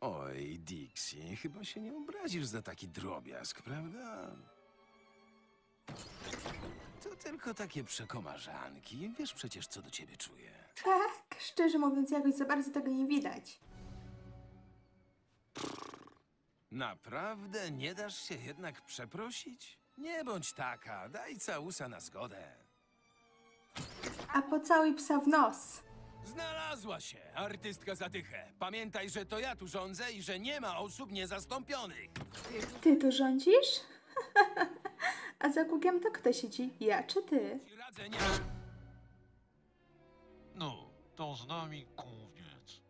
Oj, Dixie, chyba się nie obrazisz za taki drobiazg, prawda? To tylko takie przekomarzanki. Wiesz przecież, co do ciebie czuję. Tak, szczerze mówiąc, jakoś za bardzo tego nie widać. Naprawdę nie dasz się jednak przeprosić? Nie bądź taka, daj całusa na zgodę. A pocałuj psa w nos. Znalazła się, artystka zadychę. Pamiętaj, że to ja tu rządzę i że nie ma osób niezastąpionych. Ty tu rządzisz? A za kółkiem to kto siedzi? Ja czy ty? Nie... No, to z nami konwent.